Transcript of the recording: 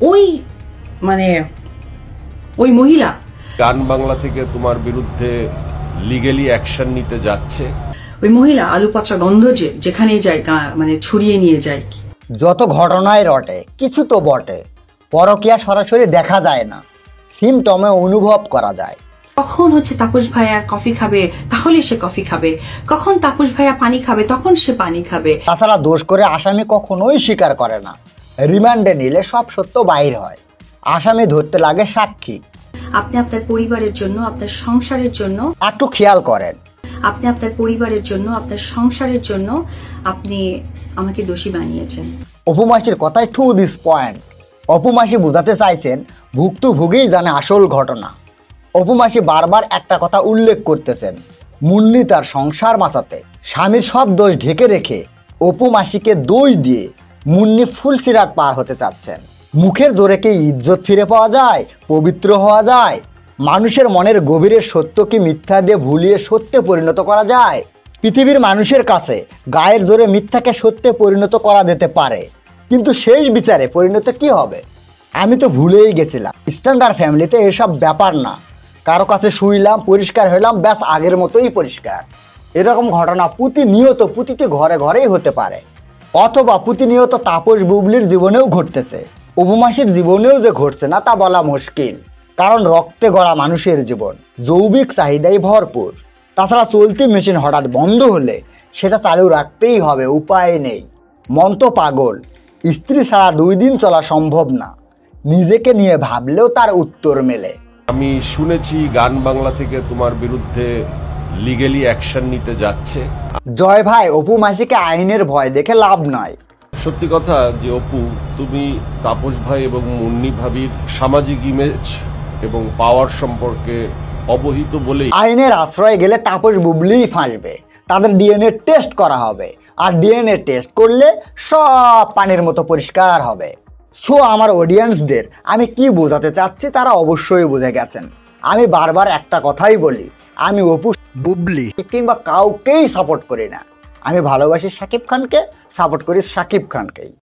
ওই মানে ওই মহিলা। গান বাংলা থেকে তোমার বিরুদ্ধে লিগেলি অ্যাকশন নিতে যাচ্ছে? ওই মহিলা আলু পচা গন্ধ যে যেখানে যায় মানে ছড়িয়ে নিয়ে যায়। যত ঘটনায় রটে কিছু তো বটে। পরকিয়া সরাসরি দেখা যায় না। সিমটমে অনুভব করা যায়। কখন হচ্ছে তাপস ভাইয়া কফি খাবে তাহলে সে কফি খাবে। কখন তাপস ভাইয়া পানি খাবে তখন সে পানি খাবে। তাছাড়া দোষ করে আসামি কখনোই স্বীকার করে না। রিমান্ডে নিলে সব সত্য বাইর হয়। আসামি ধরতে লাগে সাক্ষী। আপনি আপনার পরিবারের জন্য আপনার সংসারের জন্য একটু খেয়াল করেন। আপনি আপনার পরিবারের জন্য আপনার সংসারের জন্য আপনি আমাকে দোষী বানিয়েছেন। অপুমাসির কথায় টু দিস পয়েন্ট অপুমাসি বোঝাতে চাইছেন ভুক্তভোগীই জানে আসল ঘটনা। অপুমাসি বারবার একটা কথা উল্লেখ করতেছেন মুন্নি তার সংসার বাঁচাতে। স্বামীর সব দোষ ঢেকে রেখে অপুমাসিকে দোষ দিয়ে মুন্নি ফুল সিরাত পার হতে চাচ্ছেন। মুখের জোরে কি ইজ্জত ফিরে পাওয়া যায়, পবিত্র হওয়া যায়। মানুষের মনের গভীরে সত্য কি মিথ্যা দিয়ে ভুলিয়ে সত্যে পরিণত করা যায়। পৃথিবীর মানুষের কাছে গায়ের জোরে মিথ্যাকে সত্যে পরিণত করা যেতে পারে। কিন্তু শেষ বিচারে পরিণত কি হবে? আমি তো ভুলেই গেছিলাম। স্ট্যান্ডার্ড ফ্যামিলিতে এসব ব্যাপার না। কারও কাছে শুইলাম, পরিষ্কার হইলাম, ব্যাস আগের মতোই পরিষ্কার। এরকম ঘটনা প্রতিনিয়ত প্রতিটি ঘরে ঘরেই হতে পারে। অথবা প্রতিনিয়ত তাপস বুবলির জীবনেও ঘটতেছে। উপমাসীর জীবনেও যে ঘটছে না তা বলা মুশকিল, কারণ রক্তে গড়া মানুষের জীবন জৈবিক চাহিদাই ভরপুর। তাছাড়া চলতি মেশিন হঠাৎ বন্ধ হলে সেটা চালু রাখতেই হবে, উপায় নেই। মন তো পাগল, স্ত্রী ছাড়া দুই দিন চলা সম্ভব না। নিজেকে নিয়ে ভাবলেও তার উত্তর মেলে। আমি শুনেছি গান বাংলা থেকে তোমার বিরুদ্ধে লিগেলি অ্যাকশন নিতে যাচ্ছে। জয় ভাই অপু মাসিকে আইনের ভয় দেখে লাভ নয়। সত্যি কথা যে অপু তুমি তাপস ভাই এবং মুন্নি ভাবির সামাজিক ইমেজ এবং পাওয়ার সম্পর্কে অবহিত বলেই আইনের আশ্রয় গেলে তাপস বুবলিই ফাঁসবে। তাদের ডিএনএ টেস্ট করা হবে। আর ডিএনএ টেস্ট করলে সব পানির মতো পরিষ্কার হবে। সো আমার অডিয়েন্সদের আমি কি বোঝাতে চাচ্ছি তারা অবশ্যই বুঝে গেছেন। আমি বারবার একটা কথাই বলি আমি অপু বুবলি। কিংবা কাউকেই সাপোর্ট করি না। আমি ভালোবাসি শাকিব খানকে সাপোর্ট করি শাকিব খানকেই।